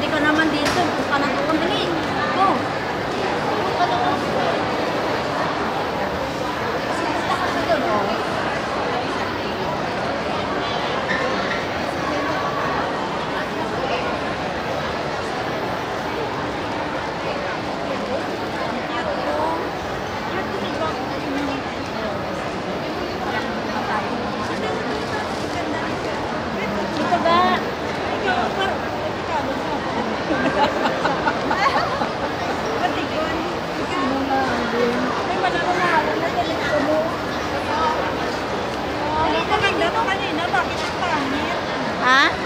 りかな啊？